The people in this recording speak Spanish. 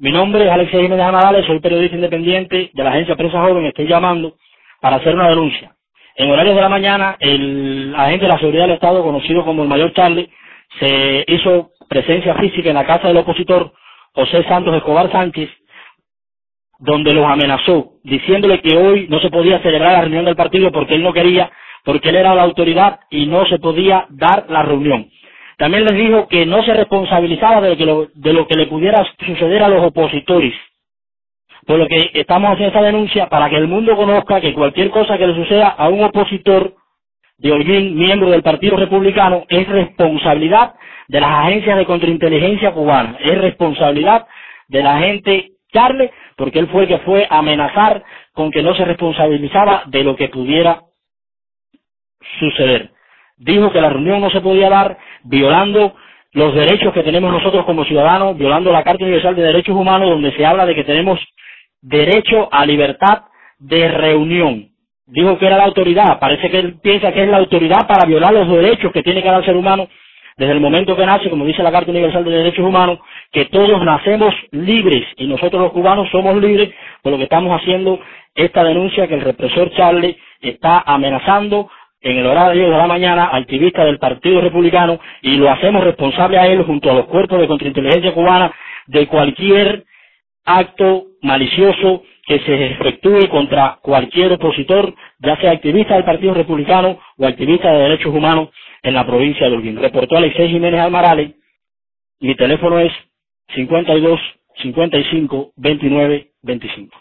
Mi nombre es Alexis Jiménez Amadales, soy periodista independiente de la agencia Prensa Joven, estoy llamando para hacer una denuncia. En horarios de la mañana, el agente de la seguridad del Estado, conocido como el mayor Charlie, se hizo presencia física en la casa del opositor José Santos Escobar Sánchez, donde los amenazó, diciéndole que hoy no se podía celebrar la reunión del partido porque él no quería, porque él era la autoridad y no se podía dar la reunión. También les dijo que no se responsabilizaba de lo que, de lo que le pudiera suceder a los opositores. Por lo que estamos haciendo esta denuncia para que el mundo conozca que cualquier cosa que le suceda a un opositor de Holguín, miembro del Partido Republicano, es responsabilidad de las agencias de contrainteligencia cubana, es responsabilidad de la gente Charles, porque él fue el que fue a amenazar con que no se responsabilizaba de lo que pudiera suceder dijo que la reunión no se podía dar violando los derechos que tenemos nosotros como ciudadanos, violando la Carta Universal de Derechos Humanos, donde se habla de que tenemos derecho a libertad de reunión. Dijo que era la autoridad, parece que él piensa que es la autoridad para violar los derechos que tiene cada ser humano desde el momento que nace, como dice la Carta Universal de Derechos Humanos, que todos nacemos libres y nosotros los cubanos somos libres, por lo que estamos haciendo esta denuncia que el represor Charlie está amenazando en el horario de la mañana activista del Partido Republicano y lo hacemos responsable a él junto a los cuerpos de contrainteligencia cubana de cualquier acto malicioso que se efectúe contra cualquier opositor, ya sea activista del Partido Republicano o activista de derechos humanos en la provincia de Holguín. Reportó Alexei Jiménez Almarale, mi teléfono es 52 55 29 25.